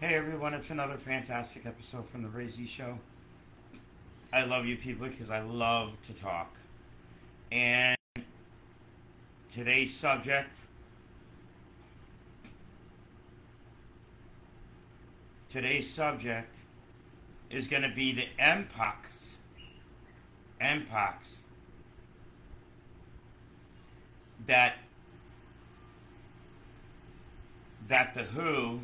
Hey everyone, it's another fantastic episode from the Ray Z Show. I love you people because I love to talk. And today's subject today's subject is going to be the Mpox. Mpox. That that the WHO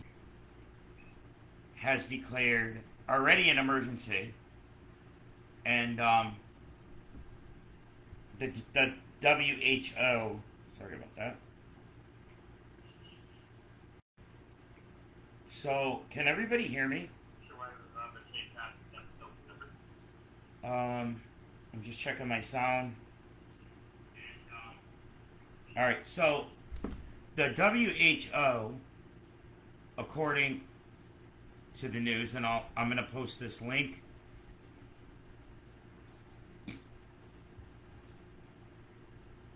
has declared already an emergency, and um, the, the WHO. Sorry about that. So, can everybody hear me? Um, I'm just checking my sound. All right, so the WHO, according to the news, and I'll, I'm going to post this link.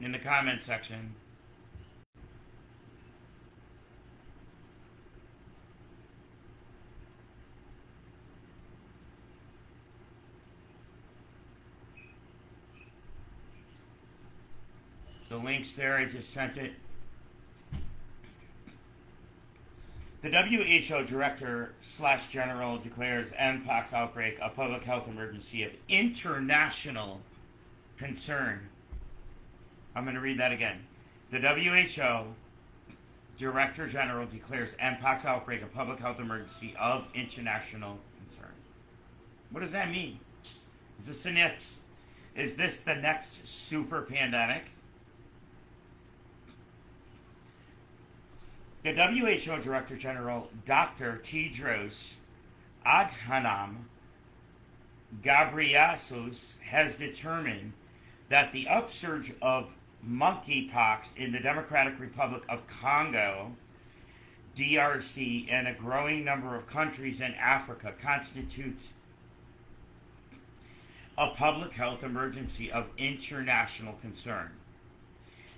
In the comment section. The link's there, I just sent it. The WHO director slash general declares Mpox outbreak a public health emergency of international concern. I'm going to read that again. The WHO director general declares Mpox outbreak a public health emergency of international concern. What does that mean? Is this the next? Is this the next super pandemic? The WHO Director General Dr. Tedros Adhanom Ghebreyesus has determined that the upsurge of monkeypox in the Democratic Republic of Congo, DRC, and a growing number of countries in Africa constitutes a public health emergency of international concern.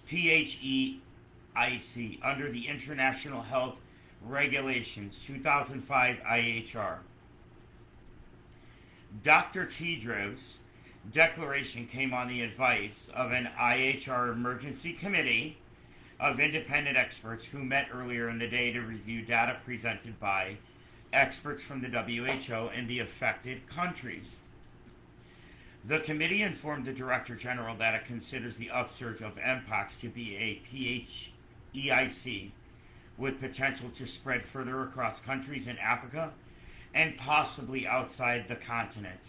PHE IC under the International Health Regulations 2005 IHR. Dr. Tedros' declaration came on the advice of an IHR emergency committee of independent experts who met earlier in the day to review data presented by experts from the WHO and the affected countries. The committee informed the Director General that it considers the upsurge of Mpox to be a PH EIC with potential to spread further across countries in Africa and possibly outside the continent.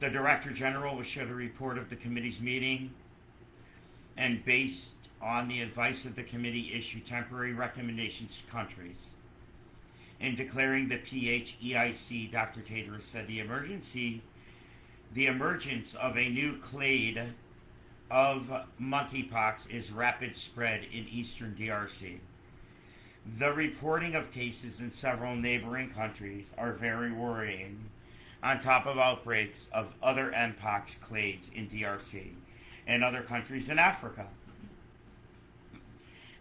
The Director General will share the report of the committee's meeting and, based on the advice of the committee, issue temporary recommendations to countries. In declaring the PHEIC, Dr. Tedros said the emergency, the emergence of a new clade of monkeypox is rapid spread in eastern DRC. The reporting of cases in several neighboring countries are very worrying, on top of outbreaks of other Mpox clades in DRC and other countries in Africa.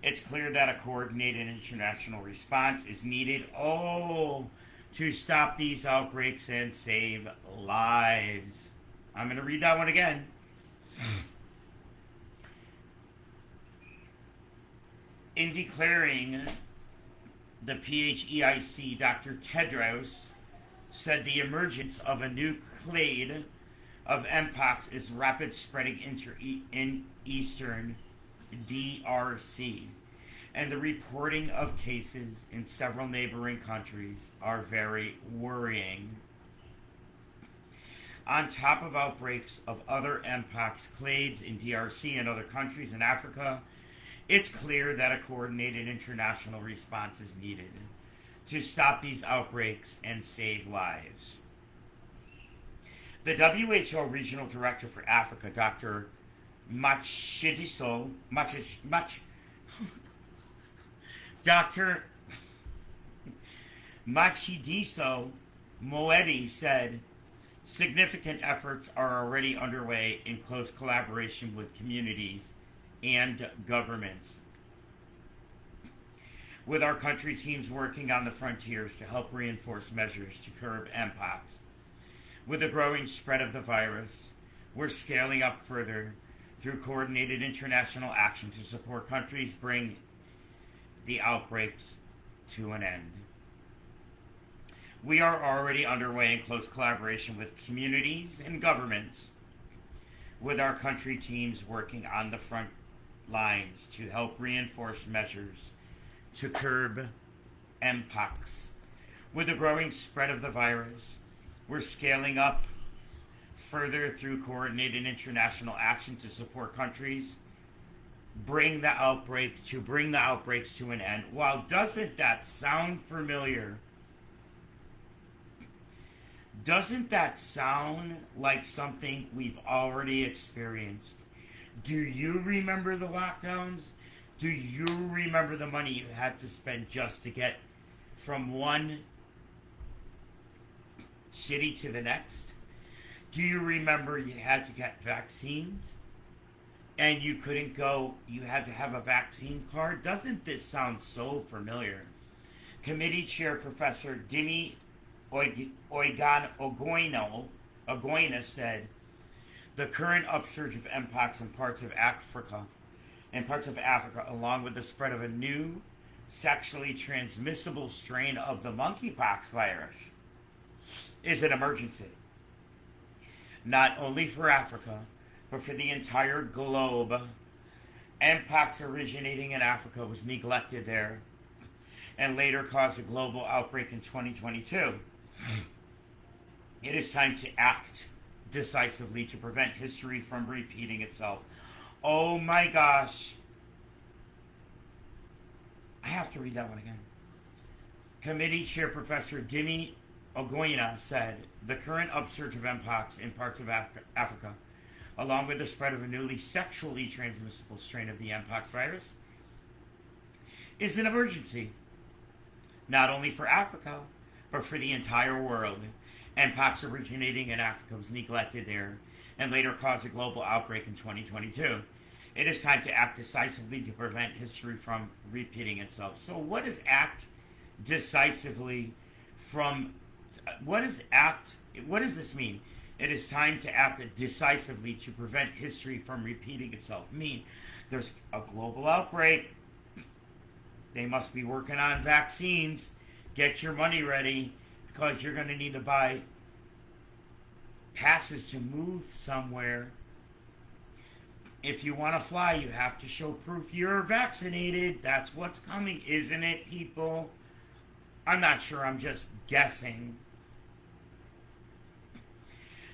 It's clear that a coordinated international response is needed, oh, to stop these outbreaks and save lives. I'm going to read that one again. In declaring the PHEIC, Dr. Tedros said the emergence of a new clade of Mpox is rapid spreading inter- in eastern DRC, and the reporting of cases in several neighboring countries are very worrying. On top of outbreaks of other Mpox clades in DRC and other countries in Africa, it's clear that a coordinated international response is needed to stop these outbreaks and save lives. The WHO Regional Director for Africa, Dr. Matshidiso, Mach, Mach, Dr. Matshidiso Moeti said significant efforts are already underway in close collaboration with communities and governments. with our country teams working on the frontiers to help reinforce measures to curb mpox. With the growing spread of the virus, we're scaling up further through coordinated international action to support countries bring the outbreaks to an end. We are already underway in close collaboration with communities and governments, with our country teams working on the front lines to help reinforce measures to curb mpox. With the growing spread of the virus, we're scaling up further through coordinated international action to support countries bring the outbreaks to bring the outbreaks to an end. Well, doesn't that sound familiar? Doesn't that sound like something we've already experienced? Do you remember the lockdowns? Do you remember the money you had to spend just to get from one city to the next? Do you remember you had to get vaccines and you couldn't go, you had to have a vaccine card? Doesn't this sound so familiar? Committee Chair Professor Dimi Oigan Ogoino, Ogoina said, the current upsurge of mpox in parts of Africa in parts of Africa, along with the spread of a new sexually transmissible strain of the monkeypox virus, is an emergency. Not only for Africa, but for the entire globe. Mpox originating in Africa was neglected there and later caused a global outbreak in 2022. It is time to act decisively to prevent history from repeating itself. Oh my gosh. I have to read that one again. Committee Chair Professor Dimi Ogoina said the current upsurge of mpox in parts of Af- Africa, along with the spread of a newly sexually transmissible strain of the mpox virus, is an emergency, not only for Africa, but for the entire world. Mpox originating in Africa was neglected there and later caused a global outbreak in 2022. It is time to act decisively to prevent history from repeating itself. So, what is act decisively from? What is act? What does this mean? It is time to act decisively to prevent history from repeating itself. Mean there's a global outbreak. They must be working on vaccines. Get your money ready because you're going to need to buy passes to move somewhere. If you want to fly, you have to show proof you're vaccinated. That's what's coming, isn't it, people? I'm not sure, I'm just guessing.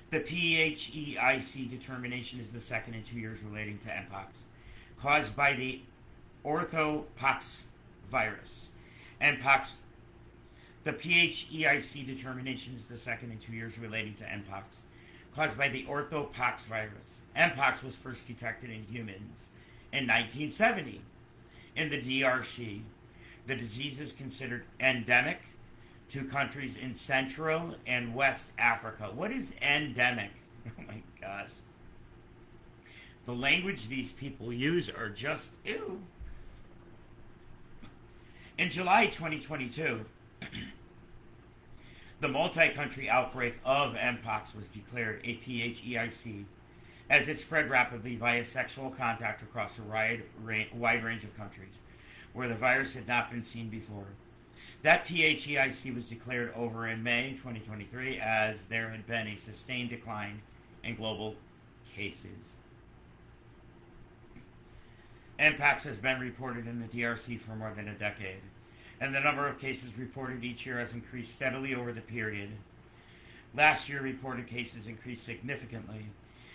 The PHEIC determination is the second in two years relating to Mpox, caused by the orthopox virus. Mpox the PHEIC determination is the second in two years relating to Mpox, caused by the orthopox virus. Mpox was first detected in humans in 1970 in the DRC. The disease is considered endemic to countries in Central and West Africa. What is endemic? Oh my gosh. The language these people use are just ew. In July 2022, the multi country outbreak of Mpox was declared a PHEIC as it spread rapidly via sexual contact across a wide range of countries where the virus had not been seen before. That PHEIC was declared over in May 2023 as there had been a sustained decline in global cases. Mpox has been reported in the DRC for more than a decade and the number of cases reported each year has increased steadily over the period. Last year, reported cases increased significantly,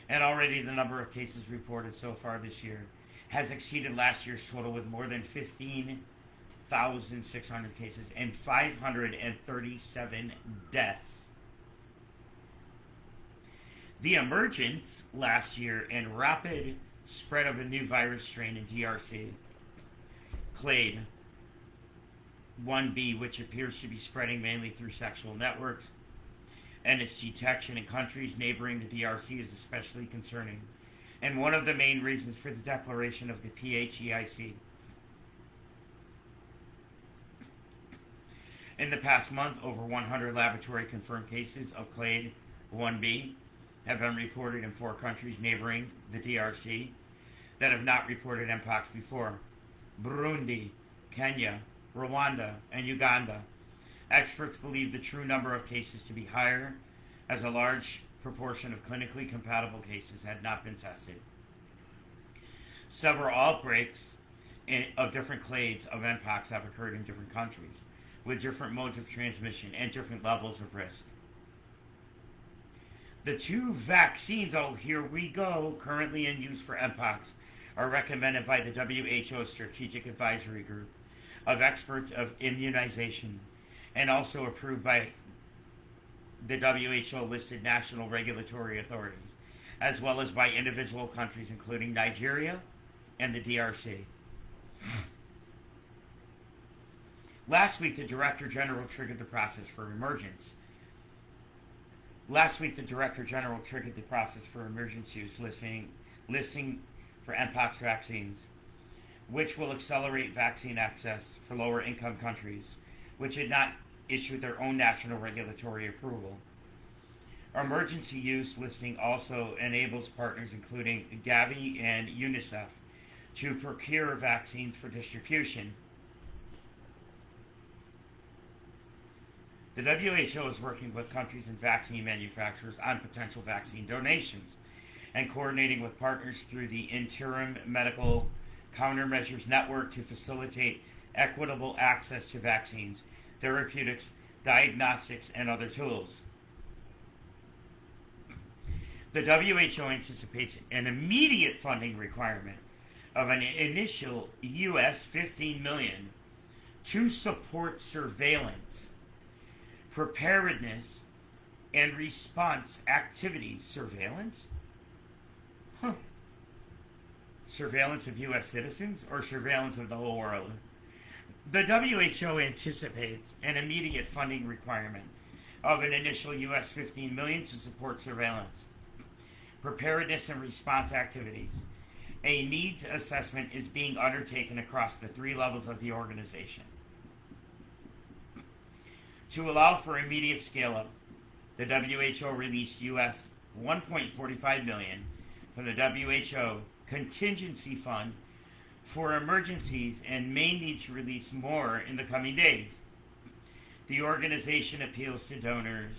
and already the number of cases reported so far this year has exceeded last year's total with more than 15,600 cases and 537 deaths. The emergence last year and rapid spread of a new virus strain in DRC, clade, 1B, which appears to be spreading mainly through sexual networks, and its detection in countries neighboring the DRC is especially concerning, and one of the main reasons for the declaration of the PHEIC. In the past month, over 100 laboratory confirmed cases of clade 1b have been reported in four countries neighboring the DRC that have not reported Mpox before Burundi, Kenya, Rwanda, and Uganda. Experts believe the true number of cases to be higher, as a large proportion of clinically compatible cases had not been tested. Several outbreaks in, of different clades of Mpox have occurred in different countries, with different modes of transmission and different levels of risk. The two vaccines, oh, here we go, currently in use for Mpox are recommended by the WHO Strategic Advisory Group of experts of immunization and also approved by the WHO listed national regulatory authorities, as well as by individual countries including Nigeria and the DRC. Last week, the Director General triggered the process for emergence. Last week, the Director General triggered the process for emergency use, listing, listing for Mpox vaccines, which will accelerate vaccine access for lower income countries, which had not issued their own national regulatory approval. Emergency use listing also enables partners, including Gavi and UNICEF, to procure vaccines for distribution. The WHO is working with countries and vaccine manufacturers on potential vaccine donations and coordinating with partners through the Interim Medical Countermeasures Network to facilitate equitable access to vaccines, therapeutics, diagnostics, and other tools. The WHO anticipates an immediate funding requirement of an initial US 15 million to support surveillance, preparedness, and response activities. Surveillance? Huh. Surveillance of U.S. citizens or surveillance of the whole world? The WHO anticipates an immediate funding requirement of an initial U.S. 15 million to support surveillance, preparedness, and response activities. A needs assessment is being undertaken across the three levels of the organization. To allow for immediate scale up, the WHO released US 1.45 million from the WHO contingency fund for emergencies and may need to release more in the coming days. The organization appeals to donors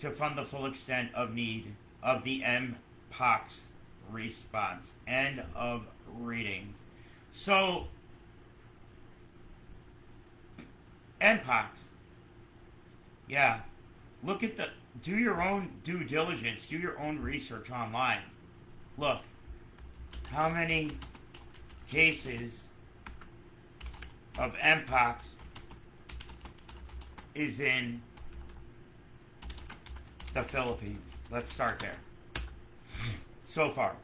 to fund the full extent of need of the MPOX response. End of reading. So, MPOX. Yeah. Look at the do your own due diligence, do your own research online. Look, how many cases of Mpox is in the Philippines? Let's start there. So far.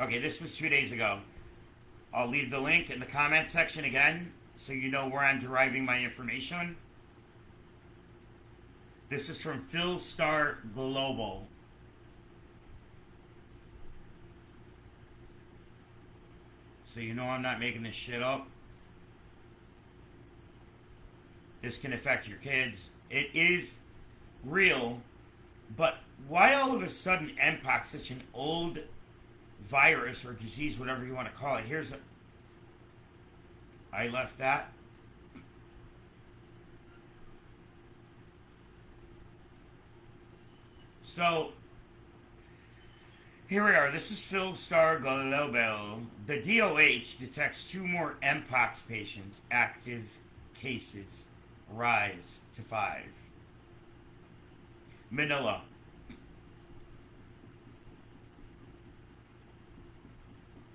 Okay, this was two days ago. I'll leave the link in the comment section again so you know where I'm deriving my information. This is from Philstar Global. So you know I'm not making this shit up. This can affect your kids. It is real, but why all of a sudden Mpox, such an old virus or disease, whatever you want to call it. Here's a. I left that. So, here we are. This is Philstar Global. The DOH detects two more Mpox patients. Active cases rise to five. Manila.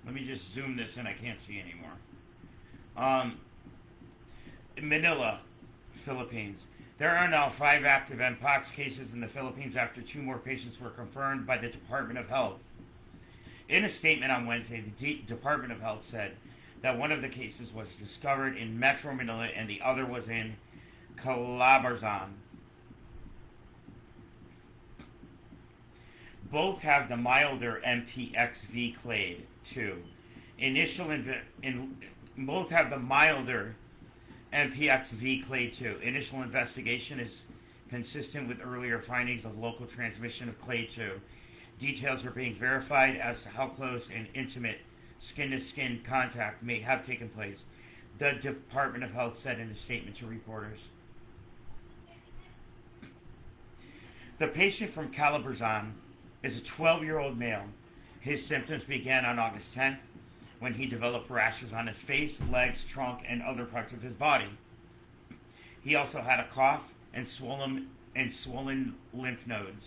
Let me just zoom this in. I can't see anymore. Um, Manila, Philippines. There are now five active Mpox cases in the Philippines after two more patients were confirmed by the Department of Health. In a statement on Wednesday, the D- Department of Health said that one of the cases was discovered in Metro Manila and the other was in Calabarzon. Both have the milder MPXV clade 2. Initial inve- in, both have the milder MPXV clade 2. Initial investigation is consistent with earlier findings of local transmission of clade 2. Details are being verified as to how close and intimate skin to skin contact may have taken place, the Department of Health said in a statement to reporters. The patient from Calabarzon is a 12 year old male. His symptoms began on August 10th when he developed rashes on his face, legs, trunk, and other parts of his body. He also had a cough and swollen and swollen lymph nodes.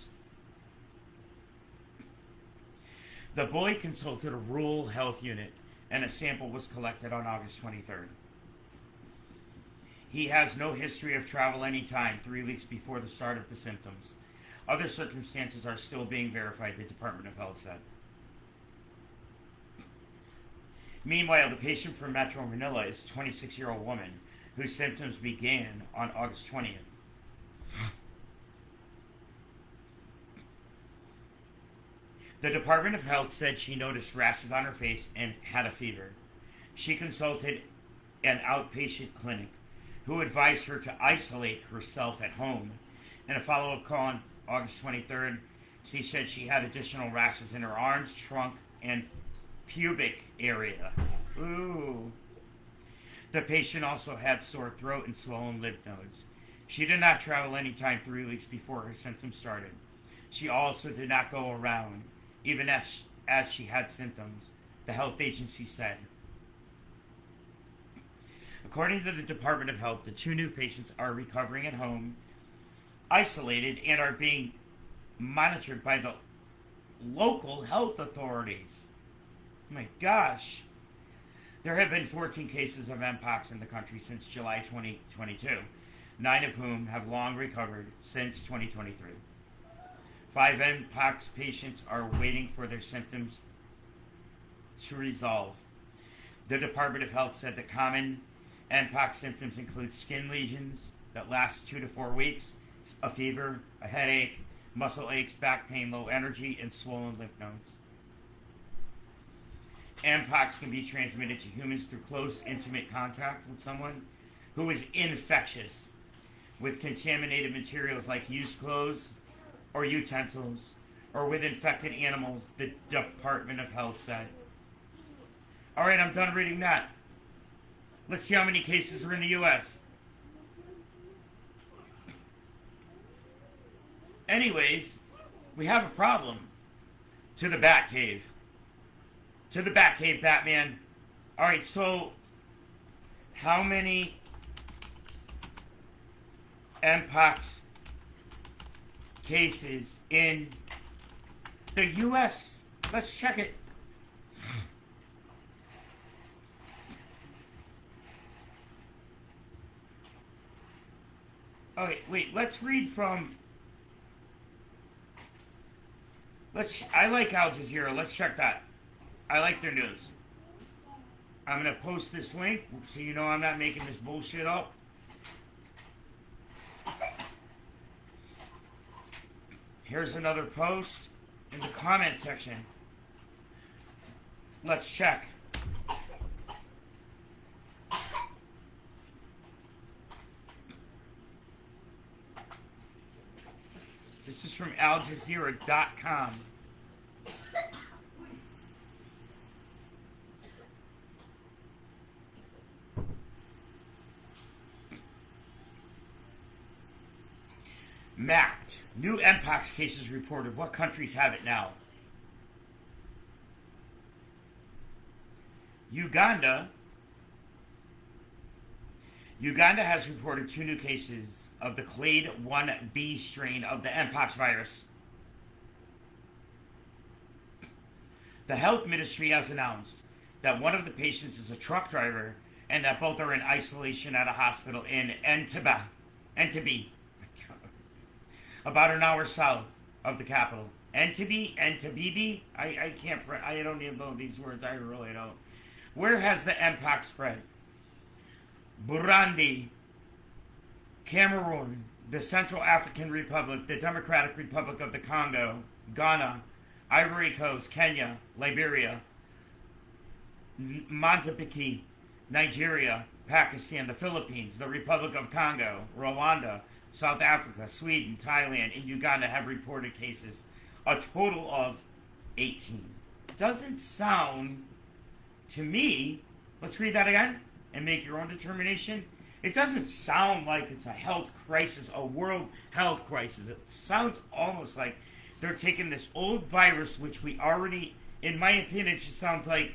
The boy consulted a rural health unit and a sample was collected on August 23rd. He has no history of travel anytime three weeks before the start of the symptoms. Other circumstances are still being verified, the Department of Health said. Meanwhile, the patient from Metro Manila is a 26 year old woman whose symptoms began on August 20th. The Department of Health said she noticed rashes on her face and had a fever. She consulted an outpatient clinic who advised her to isolate herself at home. In a follow up call on August 23rd, she said she had additional rashes in her arms, trunk, and pubic area. Ooh. The patient also had sore throat and swollen lymph nodes. She did not travel anytime three weeks before her symptoms started. She also did not go around, even as, as she had symptoms, the health agency said. According to the Department of Health, the two new patients are recovering at home, isolated, and are being monitored by the local health authorities. My gosh. There have been 14 cases of Mpox in the country since July 2022, nine of whom have long recovered since 2023. Five Mpox patients are waiting for their symptoms to resolve. The Department of Health said the common Mpox symptoms include skin lesions that last two to four weeks, a fever, a headache, muscle aches, back pain, low energy, and swollen lymph nodes. Mpox can be transmitted to humans through close, intimate contact with someone who is infectious with contaminated materials like used clothes or utensils or with infected animals, the Department of Health said. All right, I'm done reading that. Let's see how many cases are in the U.S. Anyways, we have a problem. To the Batcave. To the Batcave, Batman. Alright, so how many Mpox cases in the U.S.? Let's check it. Okay, wait, let's read from. Let's. I like Al Jazeera. Let's check that. I like their news. I'm going to post this link so you know I'm not making this bullshit up. Here's another post in the comment section. Let's check. This is from AlJazeera.com. Mapped. New Mpox cases reported. What countries have it now? Uganda. Uganda has reported two new cases of the clade 1b strain of the Mpox virus. The health ministry has announced that one of the patients is a truck driver and that both are in isolation at a hospital in Entebbe, Entebbe, about an hour south of the capital. Entebbe, Entebbe, I, I can't, I don't even know these words, I really don't. Where has the Mpox spread? Burundi, Cameroon, the Central African Republic, the Democratic Republic of the Congo, Ghana, Ivory Coast, Kenya, Liberia, Mozambique, Nigeria, Pakistan, the Philippines, the Republic of Congo, Rwanda, South Africa, Sweden, Thailand, and Uganda have reported cases. A total of 18. Doesn't sound to me, let's read that again and make your own determination. It doesn't sound like it's a health crisis, a world health crisis. It sounds almost like they're taking this old virus, which we already, in my opinion, it just sounds like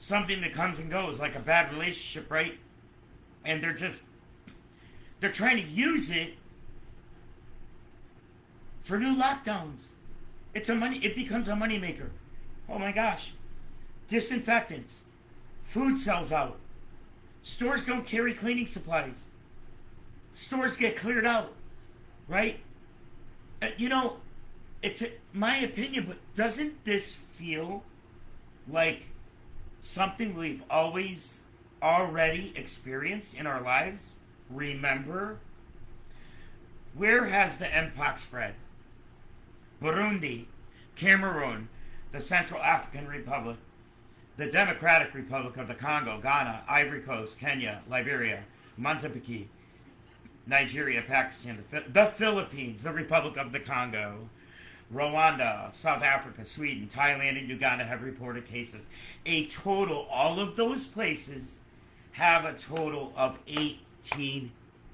something that comes and goes, like a bad relationship, right? And they're just, they're trying to use it for new lockdowns. It's a money, it becomes a moneymaker. Oh my gosh. Disinfectants. Food sells out. Stores don't carry cleaning supplies. Stores get cleared out, right? Uh, you know, it's a, my opinion, but doesn't this feel like something we've always already experienced in our lives? Remember? Where has the Mpox spread? Burundi, Cameroon, the Central African Republic, the Democratic Republic of the Congo, Ghana, Ivory Coast, Kenya, Liberia, Mozambique, Nigeria, Pakistan, the Philippines, the Republic of the Congo, Rwanda, South Africa, Sweden, Thailand, and Uganda have reported cases. A total, all of those places have a total of 18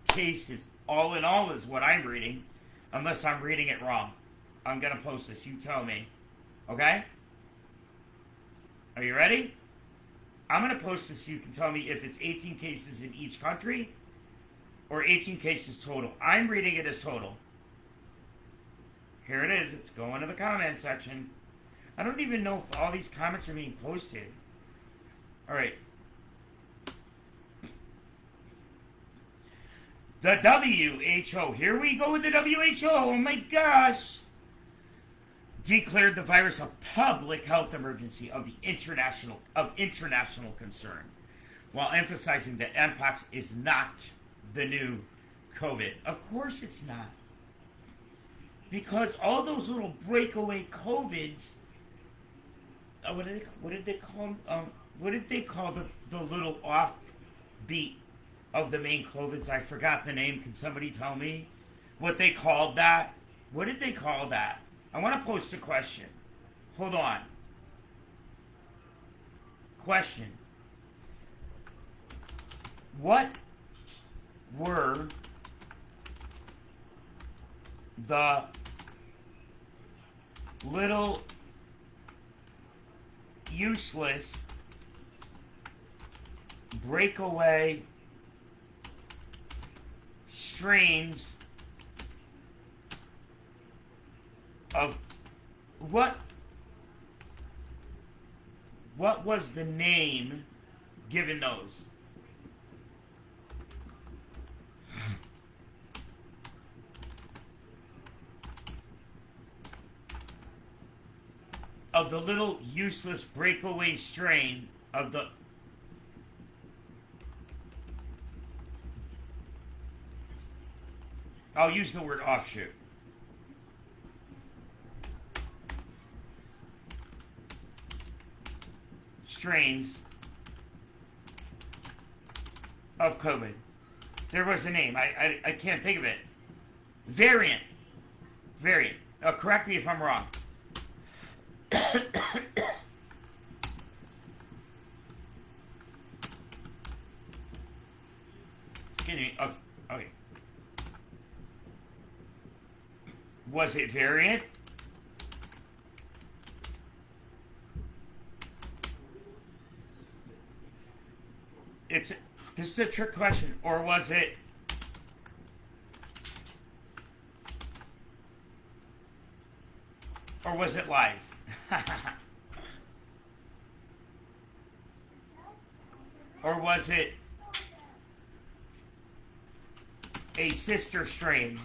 cases. All in all is what I'm reading, unless I'm reading it wrong. I'm going to post this. You tell me. Okay? Are you ready? I'm going to post this so you can tell me if it's 18 cases in each country or 18 cases total. I'm reading it as total. Here it is. It's going to the comment section. I don't even know if all these comments are being posted. All right. The WHO. Here we go with the WHO. Oh my gosh. Declared the virus a public health emergency of the international of international concern, while emphasizing that Mpox is not the new COVID. Of course, it's not because all those little breakaway COVIDs. Uh, what did they, what did they call them? Um, what did they call the, the little offbeat of the main COVIDs? I forgot the name. Can somebody tell me what they called that? What did they call that? I want to post a question. Hold on. Question. What were the little useless breakaway strains of what what was the name given those? Of the little useless breakaway strain of the I'll use the word offshoot. Strains of COVID. There was a name. I, I, I can't think of it. Variant. Variant. Uh, correct me if I'm wrong. Excuse me. Oh, okay. Was it variant? It's this is a trick question, or was it? Or was it lies? or was it a sister strain?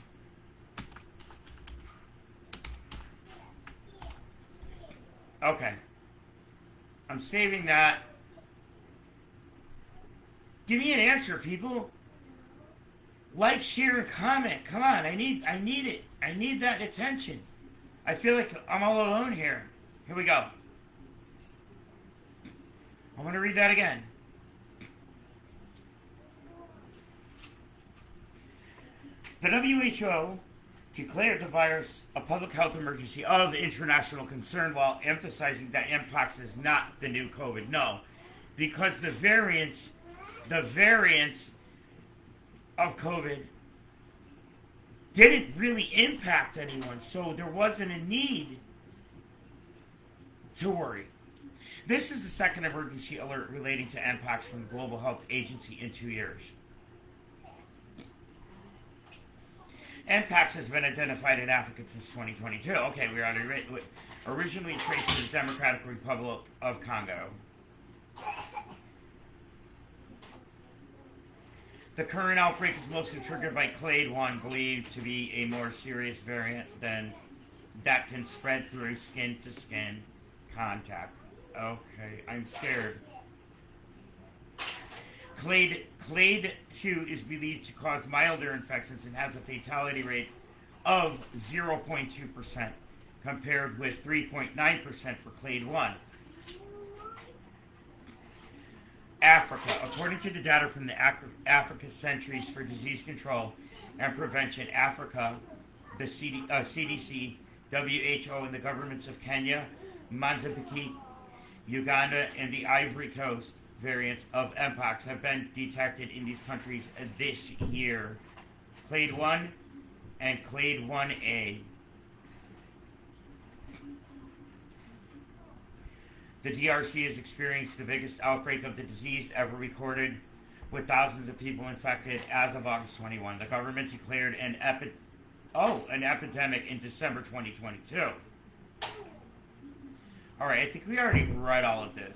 Okay. I'm saving that. Give me an answer, people. Like, share, and comment. Come on, I need I need it. I need that attention. I feel like I'm all alone here. Here we go. I'm going to read that again. The WHO declared the virus a public health emergency of international concern while emphasizing that Mpox is not the new COVID. No, because the variants, the variants of COVID didn't really impact anyone, so there wasn't a need to worry. This is the second emergency alert relating to Mpox from the Global Health Agency in two years. Mpox has been identified in Africa since 2022. Okay, we already originally traced to the Democratic Republic of Congo. The current outbreak is mostly triggered by clade 1, believed to be a more serious variant than that can spread through skin to skin contact. Okay, I'm scared. Clade, clade 2 is believed to cause milder infections and has a fatality rate of 0.2% compared with 3.9% for clade 1. Africa. According to the data from the Africa Centers for Disease Control and Prevention, Africa, the CD, uh, CDC, WHO, and the governments of Kenya, Mozambique, Uganda, and the Ivory Coast variants of Mpox have been detected in these countries this year. Clade 1 and Clade 1A. The DRC has experienced the biggest outbreak of the disease ever recorded, with thousands of people infected as of August 21. The government declared an epi- oh, an epidemic in December 2022. All right, I think we already read all of this.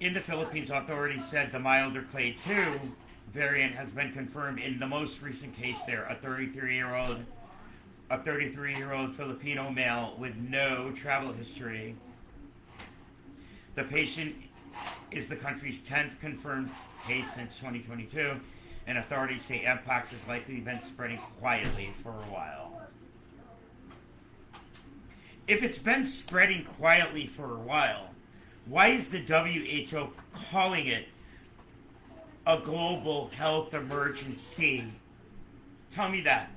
In the Philippines, authorities said the milder clade 2 variant has been confirmed in the most recent case there. A 33 year old a 33 year old Filipino male with no travel history. The patient is the country's 10th confirmed case since 2022, and authorities say Mpox has likely been spreading quietly for a while. If it's been spreading quietly for a while, why is the WHO calling it a global health emergency? Tell me that.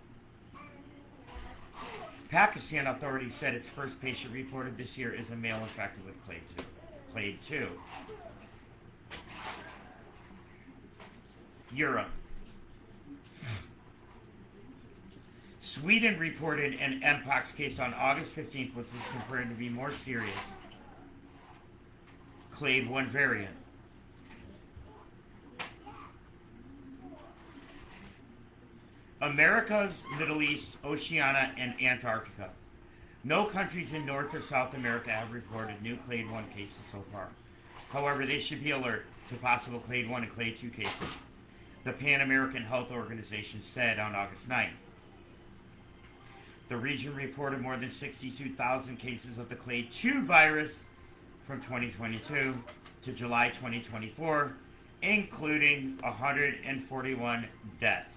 Pakistan authorities said its first patient reported this year is a male infected with clade 2. Clade 2. Europe. Sweden reported an Mpox case on August 15th, which was confirmed to be more serious. Clade 1 variant. Americas, Middle East, Oceania, and Antarctica. No countries in North or South America have reported new Clade 1 cases so far. However, they should be alert to possible Clade 1 and Clade 2 cases, the Pan American Health Organization said on August 9th. The region reported more than 62,000 cases of the Clade 2 virus from 2022 to July 2024, including 141 deaths.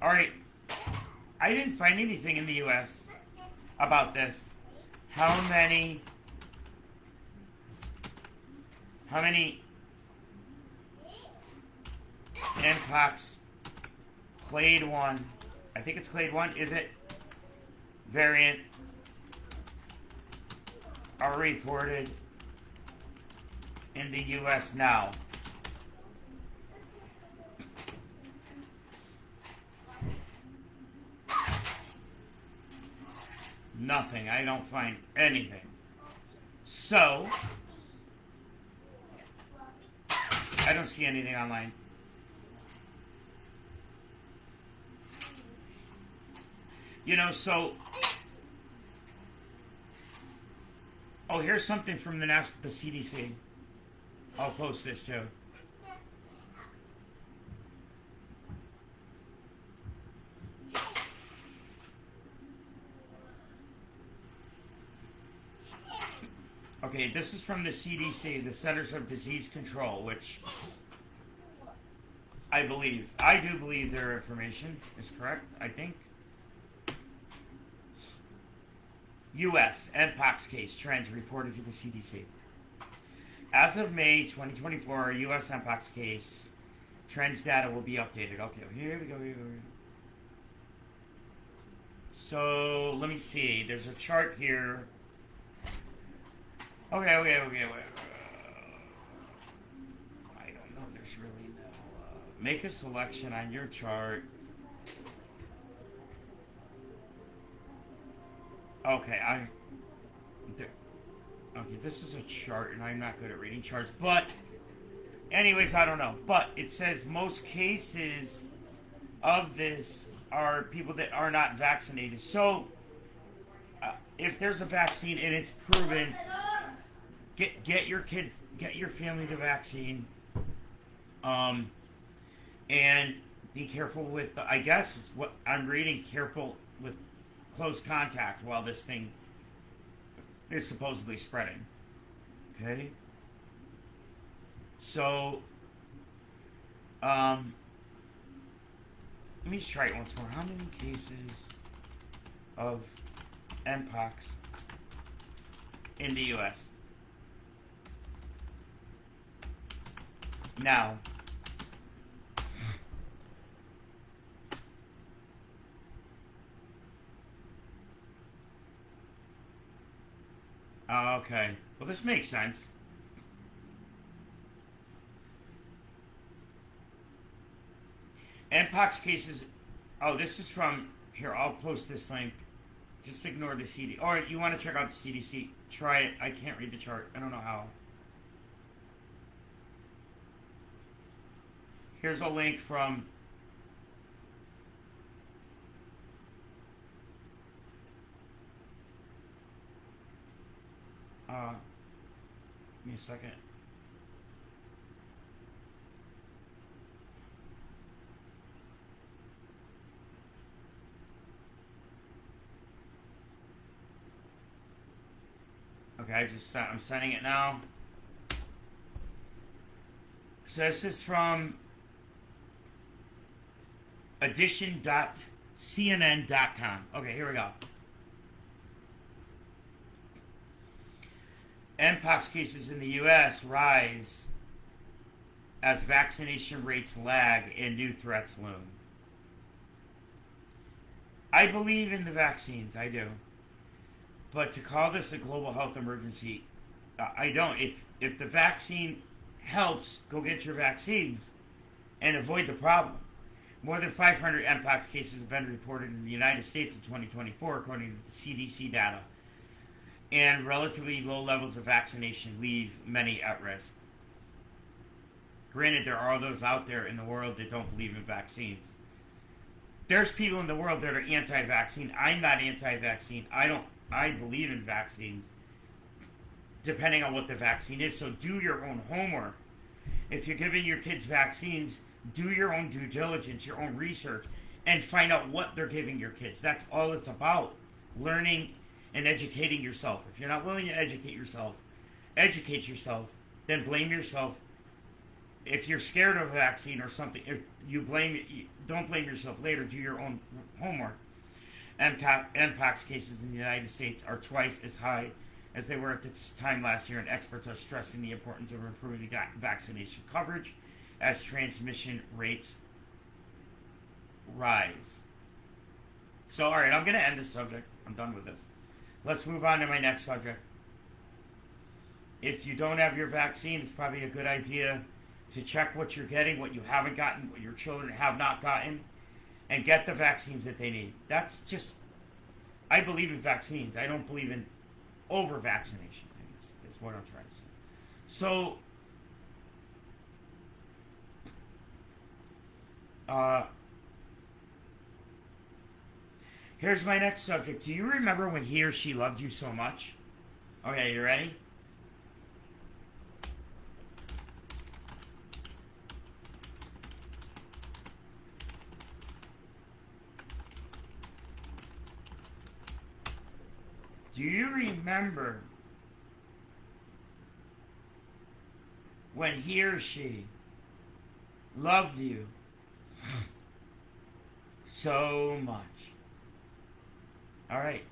All right. I didn't find anything in the U.S. about this. How many? How many Mpox clade one? I think it's clade one. Is it variant? Are reported in the U.S. now? Nothing. I don't find anything. So, I don't see anything online. You know, so. Oh, here's something from the the CDC. I'll post this too. Okay, this is from the CDC, the Centers of Disease Control, which I believe. I do believe their information is correct, I think. U.S. Mpox case trends reported to the CDC. As of May 2024, U.S. Mpox case trends data will be updated. Okay, here we go. Here we go. So let me see. There's a chart here. Okay, okay, okay. Wait. I don't know. There's really no. Uh, make a selection on your chart. Okay, I. Okay, this is a chart, and I'm not good at reading charts. But, anyways, I don't know. But it says most cases of this are people that are not vaccinated. So, uh, if there's a vaccine and it's proven, get get your kid, get your family the vaccine. Um, and be careful with. The, I guess what I'm reading. Careful with close contact while this thing is supposedly spreading. Okay? So, um, let me try it once more. How many cases of Mpox in the U.S.? Now, Oh, okay. Well, this makes sense. Mpox cases. Oh, this is from here. I'll post this link. Just ignore the CD. Or you want to check out the CDC? Try it. I can't read the chart. I don't know how. Here's a link from Uh, give me a second. Okay, I just I'm sending it now. So this is from edition.cnn.com. Okay, here we go. Mpox cases in the U.S. rise as vaccination rates lag and new threats loom. I believe in the vaccines, I do. But to call this a global health emergency, I don't. If if the vaccine helps, go get your vaccines and avoid the problem. More than 500 Mpox cases have been reported in the United States in 2024, according to the CDC data and relatively low levels of vaccination leave many at risk. Granted, there are those out there in the world that don't believe in vaccines. There's people in the world that are anti-vaccine. I'm not anti-vaccine. I don't. I believe in vaccines, depending on what the vaccine is. So do your own homework. If you're giving your kids vaccines, do your own due diligence, your own research, and find out what they're giving your kids. That's all it's about. Learning and educating yourself. If you're not willing to educate yourself, educate yourself, then blame yourself. If you're scared of a vaccine or something, if you blame, don't blame yourself later. Do your own homework. Mpox cases in the United States are twice as high as they were at this time last year, and experts are stressing the importance of improving vaccination coverage as transmission rates rise. So, all right, I'm going to end this subject. I'm done with this. Let's move on to my next subject. If you don't have your vaccine, it's probably a good idea to check what you're getting, what you haven't gotten, what your children have not gotten, and get the vaccines that they need. That's just, I believe in vaccines. I don't believe in over vaccination, is what I'm trying to say. So, uh, Here's my next subject. Do you remember when he or she loved you so much? Okay, you ready? Do you remember when he or she loved you So much. All right.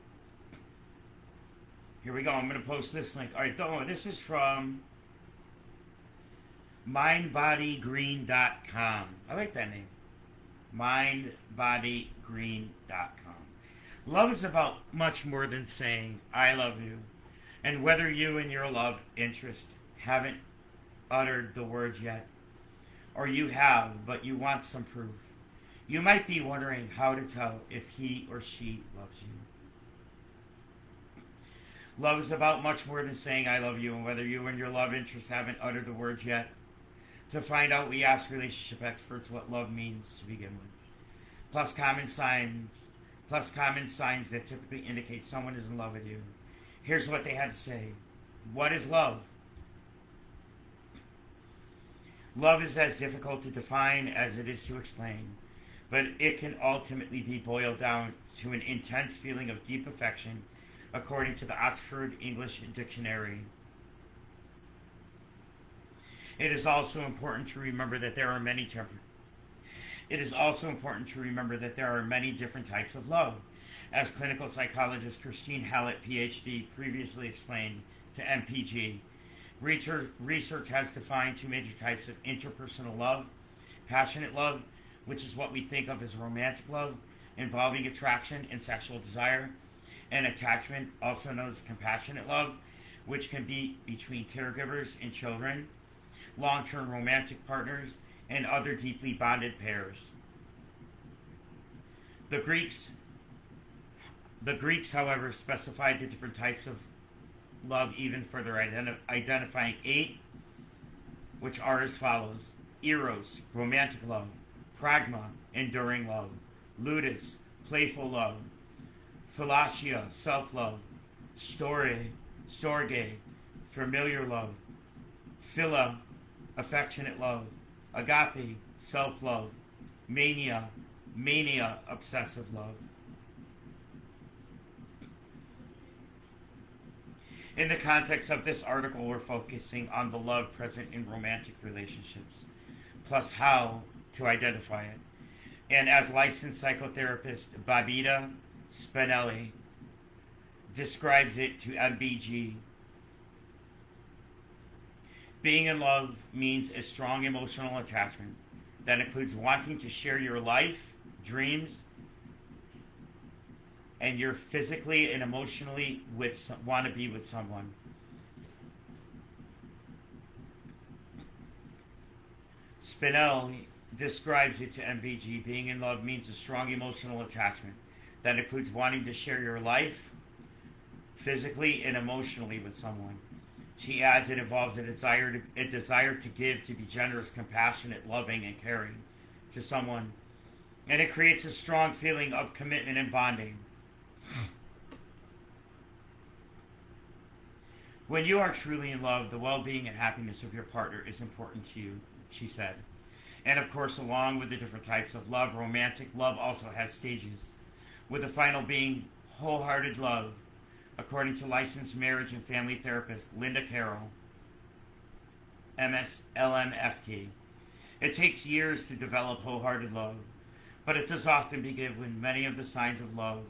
Here we go. I'm going to post this link. All right, don't This is from mindbodygreen.com. I like that name. Mindbodygreen.com. Love is about much more than saying, I love you. And whether you and your love interest haven't uttered the words yet, or you have, but you want some proof, you might be wondering how to tell if he or she loves you. Love is about much more than saying I love you, and whether you and your love interest haven't uttered the words yet. To find out, we ask relationship experts what love means to begin with. Plus common signs, plus common signs that typically indicate someone is in love with you. Here's what they had to say. What is love? Love is as difficult to define as it is to explain, but it can ultimately be boiled down to an intense feeling of deep affection according to the Oxford English Dictionary. It is also important to remember that there are many temper- It is also important to remember that there are many different types of love. As clinical psychologist Christine Hallett, PhD, previously explained to MBG, research, research has defined two major types of interpersonal love passionate love, which is what we think of as romantic love, involving attraction and sexual desire, and attachment, also known as compassionate love, which can be between caregivers and children, long term romantic partners, and other deeply bonded pairs. The Greeks the Greeks, however, specified the different types of love even further, identi- identifying eight, which are as follows Eros, romantic love, Pragma, enduring love, Ludus, playful love, Philautia, self love, Storge, Storge, familiar love, Philia, affectionate love, Agape, self love, Mania, mania, obsessive love. In the context of this article, we're focusing on the love present in romantic relationships, plus how to identify it. And as licensed psychotherapist Babita Spinelli describes it to MBG. Being in love means a strong emotional attachment that includes wanting to share your life, dreams, and you're physically and emotionally with want to be with someone. Spinelli describes it to MBG. Being in love means a strong emotional attachment that includes wanting to share your life physically and emotionally with someone. She adds it involves a desire to a desire to give, to be generous, compassionate, loving, and caring to someone. And it creates a strong feeling of commitment and bonding. When you are truly in love, the well being and happiness of your partner is important to you, she said. And of course, along with the different types of love, romantic love also has stages with the final being wholehearted love, according to licensed marriage and family therapist Linda Carroll, MS LMFT. It takes years to develop wholehearted love, but it does often begin with many of the signs of love.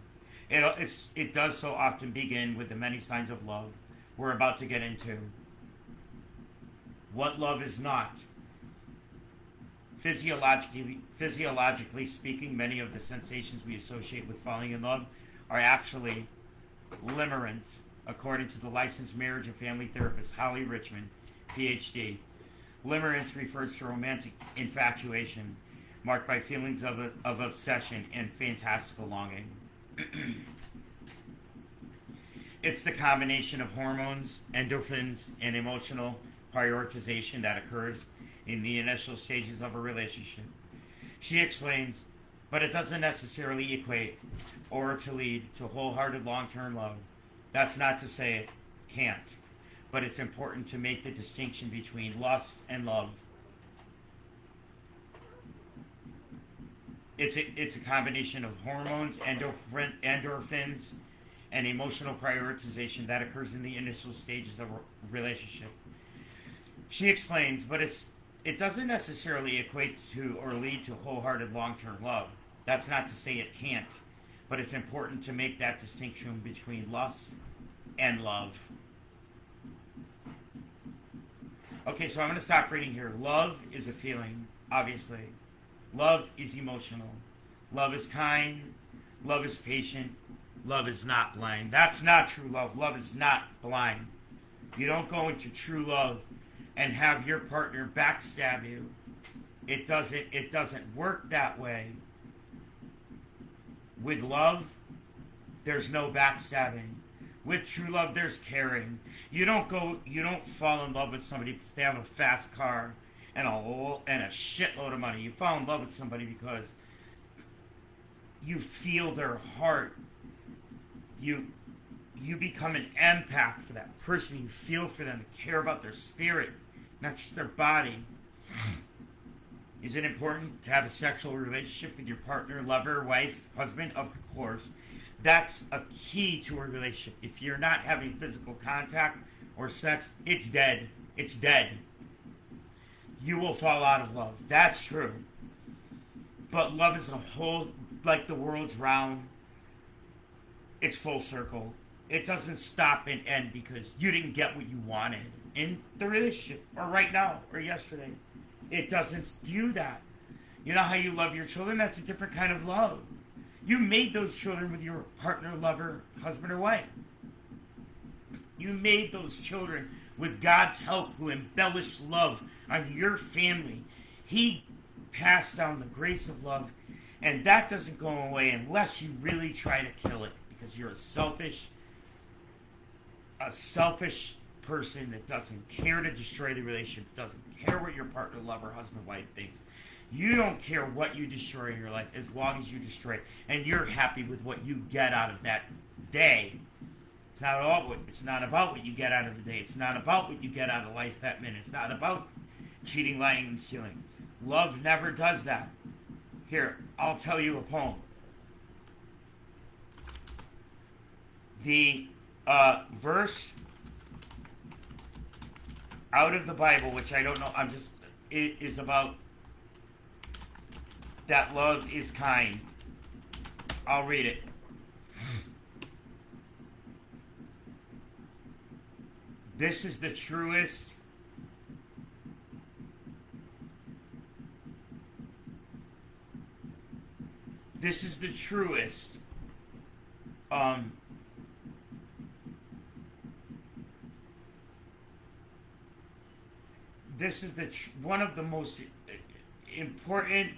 It, it does so often begin with the many signs of love we're about to get into. What love is not Physiologically, physiologically speaking, many of the sensations we associate with falling in love are actually limerence, according to the licensed marriage and family therapist Holly Richmond, PhD. Limerence refers to romantic infatuation marked by feelings of, of obsession and fantastical longing. it's the combination of hormones, endorphins, and emotional prioritization that occurs in the initial stages of a relationship. She explains, but it doesn't necessarily equate or to lead to wholehearted long term love. That's not to say it can't, but it's important to make the distinction between lust and love. It's a, it's a combination of hormones, endorphins, and emotional prioritization that occurs in the initial stages of a relationship. She explains, but it's it doesn't necessarily equate to or lead to wholehearted long-term love. That's not to say it can't, but it's important to make that distinction between lust and love. Okay, so I'm going to stop reading here. Love is a feeling, obviously. Love is emotional. Love is kind. Love is patient. Love is not blind. That's not true love. Love is not blind. You don't go into true love and have your partner backstab you. It doesn't it doesn't work that way. With love, there's no backstabbing. With true love, there's caring. You don't go you don't fall in love with somebody because they have a fast car and a and a shitload of money. You fall in love with somebody because you feel their heart. You you become an empath for that person. You feel for them, care about their spirit, not just their body. Is it important to have a sexual relationship with your partner, lover, wife, husband? Of course. That's a key to a relationship. If you're not having physical contact or sex, it's dead. It's dead. You will fall out of love. That's true. But love is a whole, like the world's round, it's full circle it doesn't stop and end because you didn't get what you wanted in the relationship or right now or yesterday. It doesn't do that. You know how you love your children? That's a different kind of love. You made those children with your partner, lover, husband, or wife. You made those children with God's help who embellished love on your family. He passed down the grace of love, and that doesn't go away unless you really try to kill it because you're a selfish, a selfish person that doesn't care to destroy the relationship, doesn't care what your partner, lover, husband, wife thinks. You don't care what you destroy in your life as long as you destroy it, and you're happy with what you get out of that day. It's not all it's not about what you get out of the day. It's not about what you get out of life that minute. It's not about cheating, lying, and stealing. Love never does that. Here, I'll tell you a poem. The uh, verse out of the Bible, which I don't know, I'm just, it is about that love is kind. I'll read it. This is the truest this is the truest um, this is the one of the most important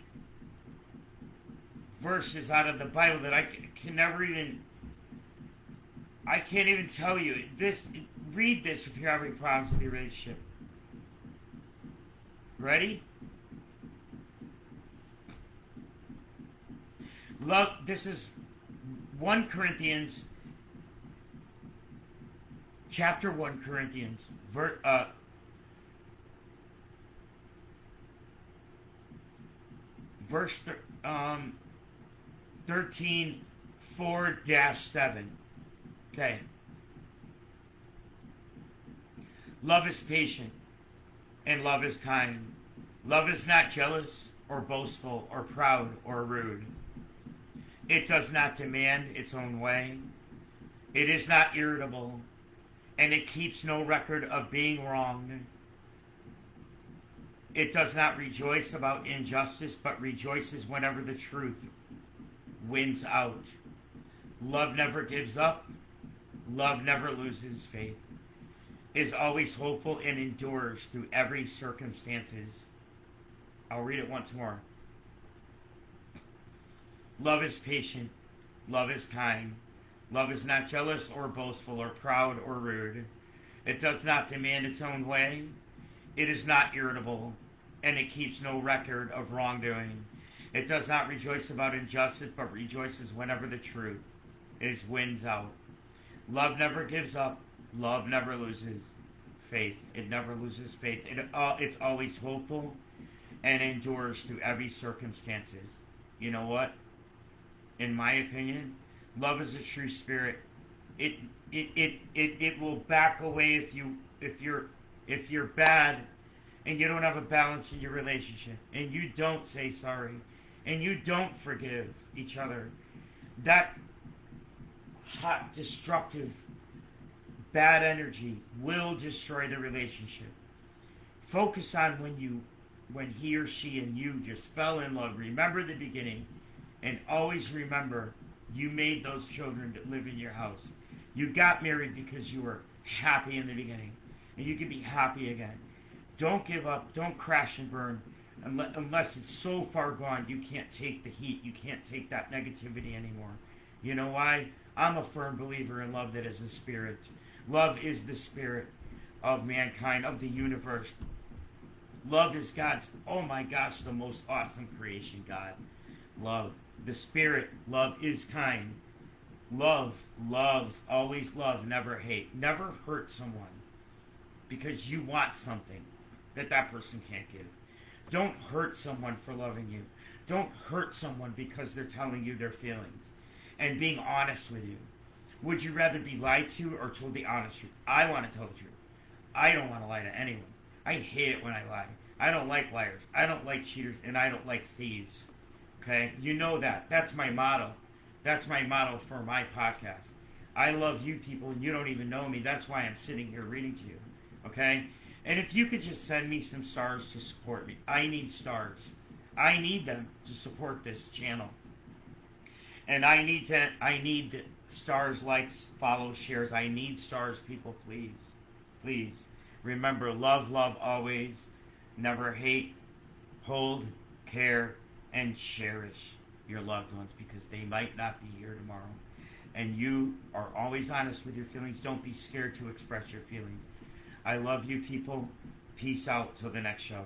verses out of the Bible that I can, can never even I can't even tell you this. Read this if you're having problems with your relationship. Ready? Love. This is one Corinthians, chapter one Corinthians, ver, uh, verse um, 13, 4 7. Okay. Love is patient and love is kind. Love is not jealous or boastful or proud or rude. It does not demand its own way. It is not irritable and it keeps no record of being wronged. It does not rejoice about injustice, but rejoices whenever the truth wins out. Love never gives up. Love never loses faith. Is always hopeful and endures through every circumstances. I'll read it once more. Love is patient. Love is kind. Love is not jealous or boastful or proud or rude. It does not demand its own way. It is not irritable and it keeps no record of wrongdoing. It does not rejoice about injustice, but rejoices whenever the truth is wins out. Love never gives up. Love never loses faith. It never loses faith. It, uh, it's always hopeful and endures through every circumstances. You know what? In my opinion, love is a true spirit. It it, it, it, it will back away if you if you're if you're bad and you don't have a balance in your relationship and you don't say sorry and you don't forgive each other, that hot, destructive, bad energy will destroy the relationship. Focus on when you when he or she and you just fell in love. Remember the beginning and always remember you made those children that live in your house. You got married because you were happy in the beginning and you can be happy again. Don't give up. Don't crash and burn unless it's so far gone you can't take the heat. You can't take that negativity anymore. You know why? I'm a firm believer in love that is a spirit. Love is the spirit of mankind, of the universe. Love is God's, oh my gosh, the most awesome creation, God. Love. The spirit, love is kind. Love, loves, always love, never hate. Never hurt someone because you want something that that person can't give. Don't hurt someone for loving you. Don't hurt someone because they're telling you their feelings and being honest with you. Would you rather be lied to or told the honest truth? I want to tell the truth. I don't want to lie to anyone. I hate it when I lie. I don't like liars. I don't like cheaters, and I don't like thieves. Okay? You know that. That's my motto. That's my motto for my podcast. I love you people, and you don't even know me. That's why I'm sitting here reading to you. Okay? And if you could just send me some stars to support me, I need stars. I need them to support this channel. And I need to I need stars, likes, follows, shares. I need stars, people, please. Please. Remember, love, love always. Never hate, hold, care, and cherish your loved ones because they might not be here tomorrow. And you are always honest with your feelings. Don't be scared to express your feelings. I love you people. Peace out till the next show.